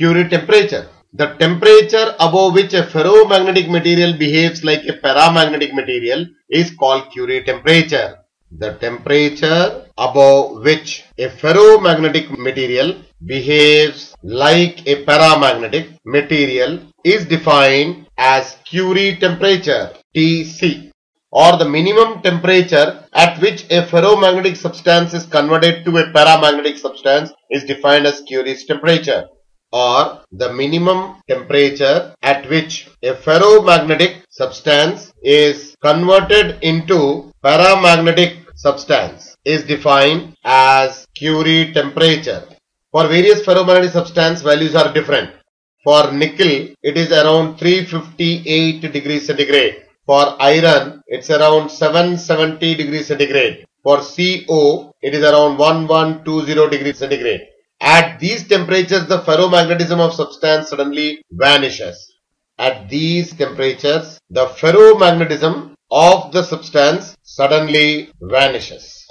Curie temperature. The temperature above which a ferromagnetic material behaves like a paramagnetic material is called Curie temperature. The temperature above which a ferromagnetic material behaves like a paramagnetic material is defined as Curie temperature Tc or the minimum temperature at which a ferromagnetic substance is converted to a paramagnetic substance is defined as Curie's temperature or the minimum temperature at which a ferromagnetic substance is converted into paramagnetic substance is defined as Curie temperature. For various ferromagnetic substance values are different. For nickel it is around 358 degrees centigrade. For iron it's around 770 degrees centigrade. For CO it is around 1120 degrees centigrade. At these temperatures, the ferromagnetism of substance suddenly vanishes. At these temperatures, the ferromagnetism of the substance suddenly vanishes.